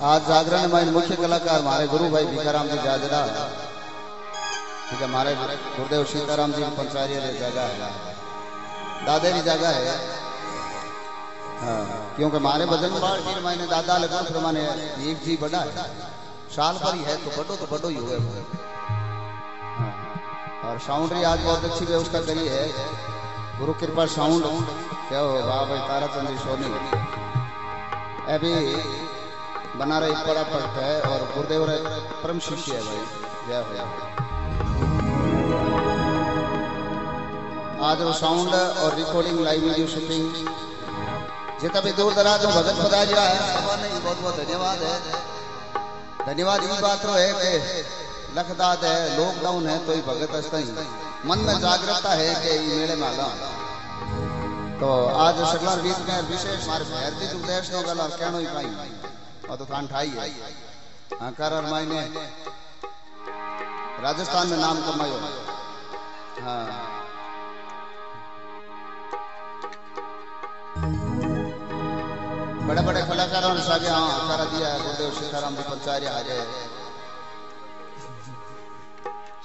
आज जागरण में मुख्य कलाकार हमारे गुरु भाई भीखाराम जी जाजरा ठीक है हमारे गुरुदेव सीताराम जी पंचारी जगह है दादे की जगह है। क्योंकि हमारे भजन पार्टी में मैंने दादा लगा प्रमाणे एक जी बड़ा है। साल पर ही है तो बड़ो तो बड़ो ही हुए हाँ, और साउंड की आज बहुत अच्छी व्यवस्था करी है। गुरु कृपा साउंड क्या हो भाई तारा चंद्र सोनी। अभी बना रही बड़ा पट है और गुरुदेव परम शिष्य है भाई। जय हो आज वो साउंड और रिकॉर्डिंग लाइव वीडियो शूटिंग जितना भी दूर दराज में भगत पदा जा है नहीं, बहुत बहुत धन्यवाद है। धन्यवाद ये बात तो है कि लखदाद है लॉकडाउन है तो ही भगत अस्ता ही। मन में जागृता है कि मेले में आगा तो आज सकलार बीच में विशेष हमारे भारतीय उपदेश नो गला कहनो ही पाई। तो है। कर और मायने। राजस्थान में नाम कमायो हाँ। बड़े बड़े कलाकारों ने सागे हाँ कर दिया है, गुरुदेव सीताराम जी पंचार्य आ जाए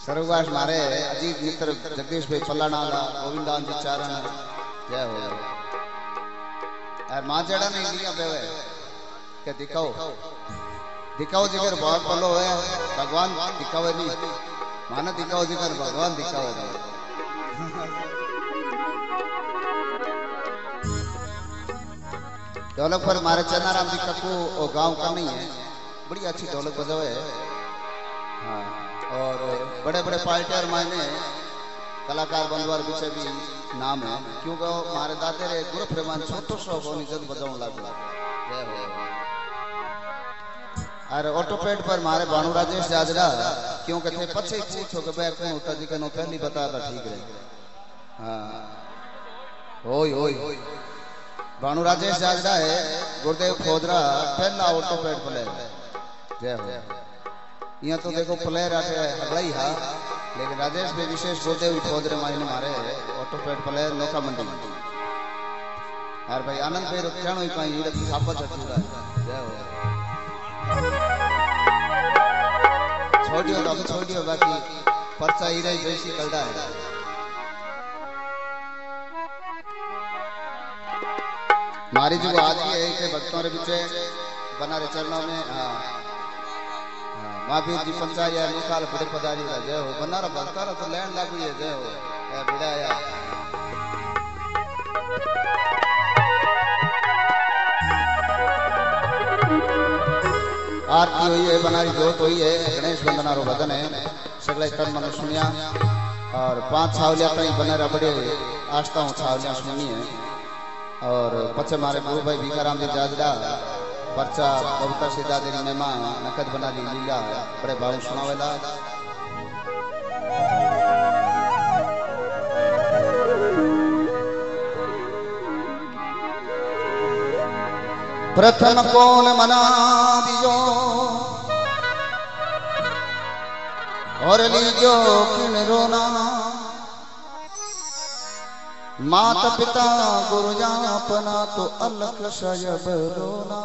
सर्ववास मारे, अजीत मित्र, जगदीश भाई पल्लानाला गोविंदान जी चारण, जय हो। माँ जड़ा नहीं लिया पे क्या दिखाओ। दिखाओ जिगर बहुत पलो है, भगवान दिखावे नहीं। माना दिखाओ जिगर भगवान दिखावे नहीं ढोलक पर हमारे चन्नाराम जी कक्कू और गाँव का नहीं है। बड़ी अच्छी ढोलक बजावे है। हाँ और बड़े बड़े पार्टियार मायने कलाकार बनवार पीछे भी नाम है। क्योंकि हमारे दादे रे गुरु प्रेमान छोटो सो कोनी जद बजाऊं लागला जय हो। अरे ऑटोपेड पर मारे भानु राजेश जाजरा क्योंकि थे पछे पूछो कि बे कौन होता जी कनो पहली बता था ठीक रहे हाँ। ओय ओय। भानु राजेश जाजरा है, गुरुदेव खोदरा, पहला ऑटोपेड प्लेयर। जय हो। यहाँ तो देखो प्लेयर आके हगड़ा ही हा। लेकिन राजेश भी विशेष गुरुदेव खोदरे मायने मारे ऑटोपेड प्लेयर, नौका मंडी। यार भाई, आनंद भाई रुकनो ही पाई चटूरा जय हो। छोड़ियो तो छोड़ियो बाकी पर्चा ही रही जैसी कलदा है। मारी जो आज ही है कि भक्तों रे पीछे बना रे चरणों में हाँ। महावीर जी पंचायत निकाल बड़े पदारी का जय हो। बना रहा भक्ता तो लैंड लागू है, जय हो। ए, बिड़ाया। आरती हुई है, बनारी जोत हुई है, गणेश वंदना रो भजन है, सगले तन मन सुनिया, और पाँच छावलिया तई बने रबड़े आस्था हूँ छावलिया सुनी है। और पचे मारे गुरु भाई भीखाराम जी जाजरा पर्चा कविता सीधा देरी मेमा नकद बना ली लीला, बड़े भाव सुनावेला। प्रथम कौन मना दियो? और लीजो किन रोना। माता पिता गुरु अपना तो अलख सजब रोना।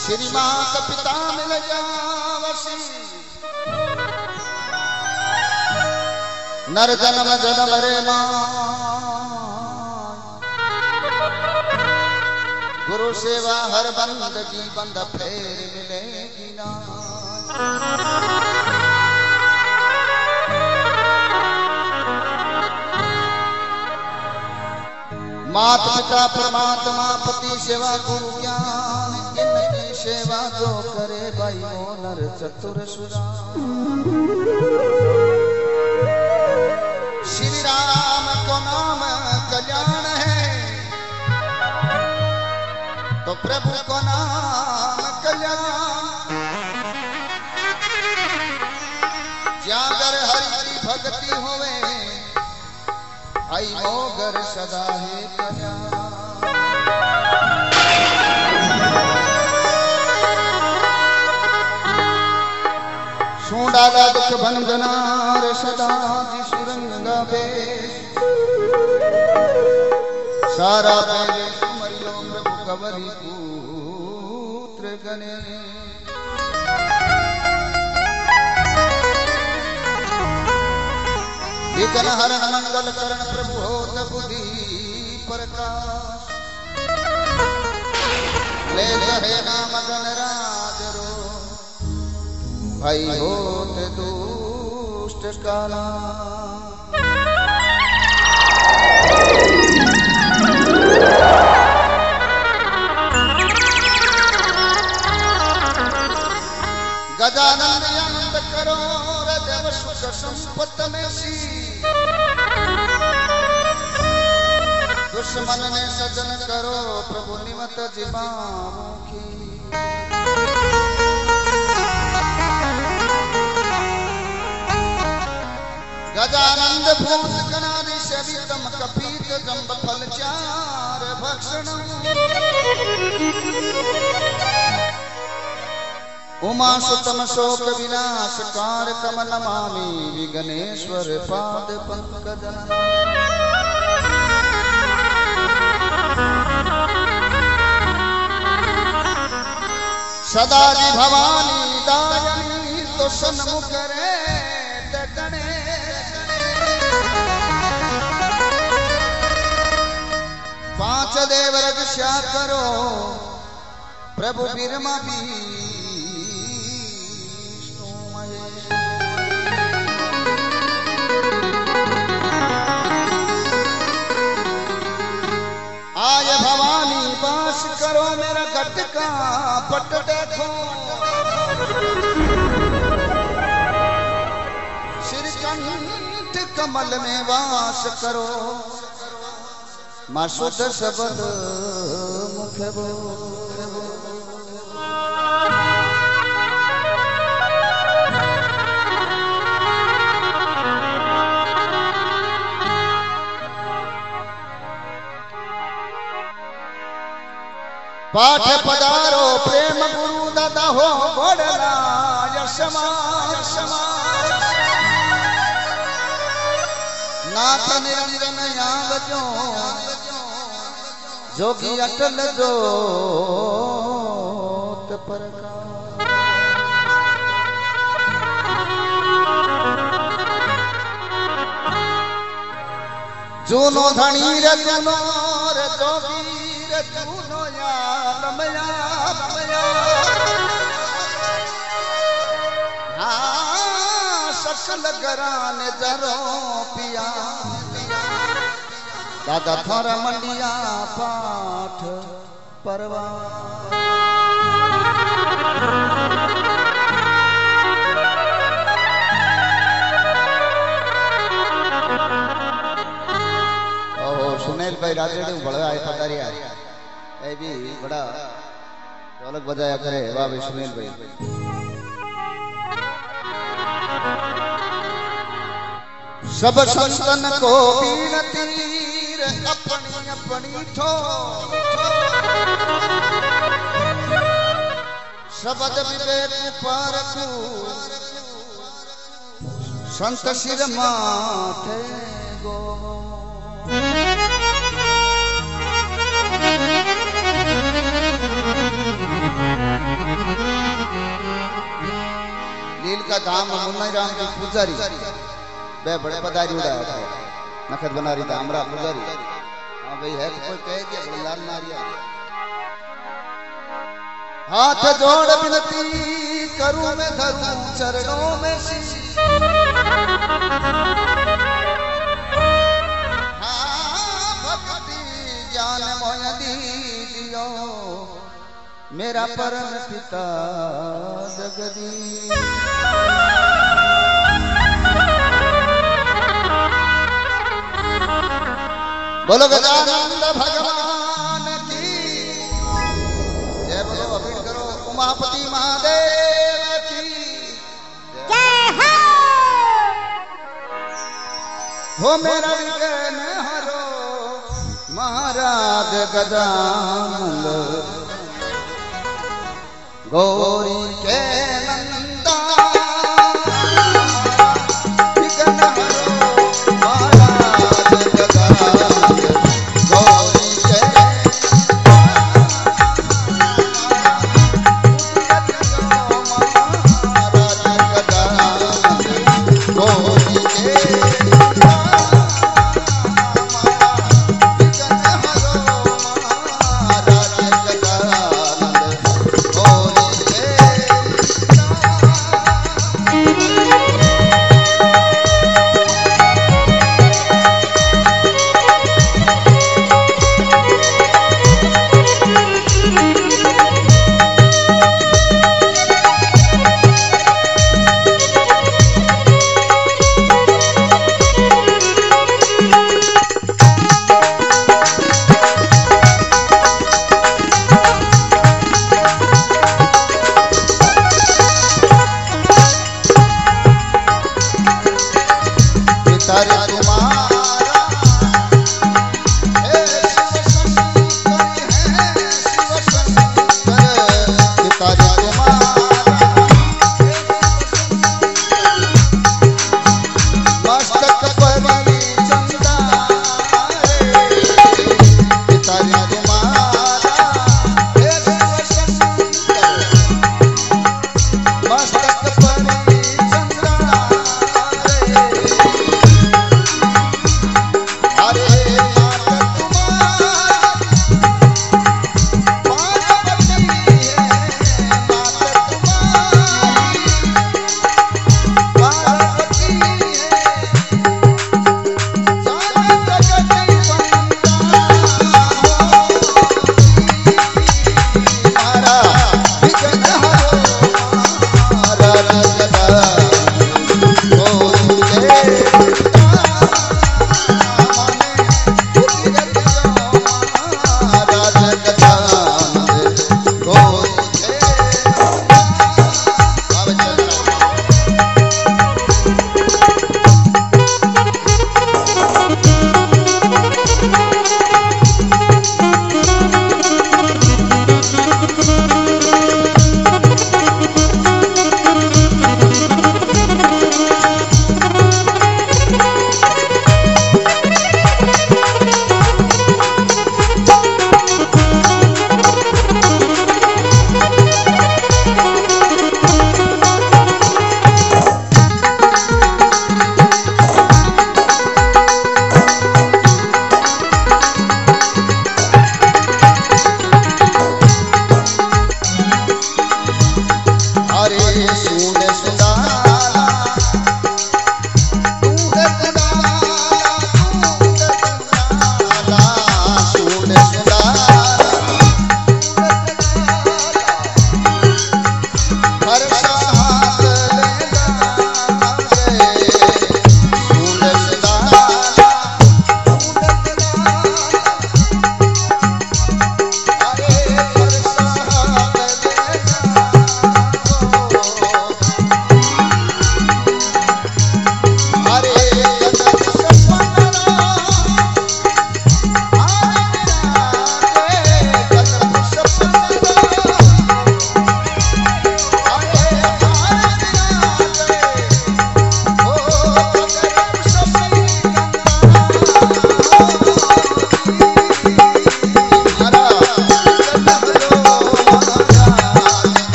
श्री माता पिता मिल जावसी। नर जन्म जन्म रे गुरु सेवा हर बंदगी बंद फेर मिलेगी ना। मात पिता परमात्मा, पति सेवा गुरु ज्ञान, इनकी सेवा जो करे भाई नर चतुर सुरा। श्री राम को नाम कल्याण तो प्रभु को नाम कल्याण। जागर हरि भक्ति होवे, आई मोगर सदा है कल्याण। दुख भंजनार सदा सुरंग बेश सारा प्रभु कवरी पुत्र गणे विघ्न हरण मंगल करण प्रभु होत बुद्धि प्रकाश ले रहे नाम गण राज रो। भाई होत दुष्ट काला। गजानंद अंत करो रजव सुख संपत में सी दुश्मन ने सजन करो प्रभु निमत जिबाओं की गजानंद भूत गणादि शरीतम कपीत जम्ब फल चार भक्षण। उमा सुतम शोक विनाश कार कम नमामि विघ्नेश्वर पाद पंकज सदा जी भवानी, दायनी तो सन्मुख रे पाँच देव रक्षा करो प्रभु बिरमा भी आय भवानी बास करो मेरा गटका पट देखो। श्रीकंठ कमल में वास करो। माँ शुद्ध शब्द मुख बोल पाठ पधारो प्रेम गुरु दादा हो घोड़ला यशमा। यशमा। नाथ निरंजन जोगी अटल जोत प्रकाश जूनो धनी रे जूनो रे जोगी रे जूनो। गरान जरो दादा थर मंडिया पाठ परवा। सुनील भाई राजेड़ बड़ा आए पधारिया भी बड़ा ढोलक बजाया करे वाह भाई भाई। सब संतन को अपनी अपनी ठो विवेक संत सिर माथे गो। का धाम मुन्ना राम की पुजारी। बे बड़े पदारी उड़ाया था नखत बना रही था हमरा पुजारी। हाँ भाई है तो कोई कह दिया बड़े लाल मारिया हाथ जोड़ विनती करूँ मैं धरूं, चरणों में शीश। हाँ भक्ति ज्ञान मोय दीदियो मेरा परम पिता जगदीश। बोलो गजानंद भगवान की। जय बोलो अभी करो उमापति महादेव की। हो। मेरा विघ्न हरो महाराज गजानंद गौरी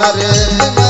नर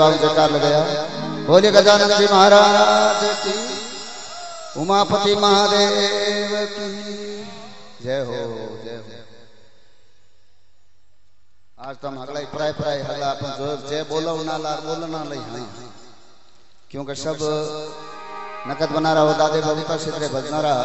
जयकार लगाया। बोले गजानन जी महाराज की। उमापति महादेव की। जय हो जय हो। आज तो हम हगला प्राय प्राय हगला अपन जो जे बोलो ना लार बोलो ना लई हाँ क्योंकि सब नकद बना रहा हो, दादे बाबू का सिद्धरे भजना रहा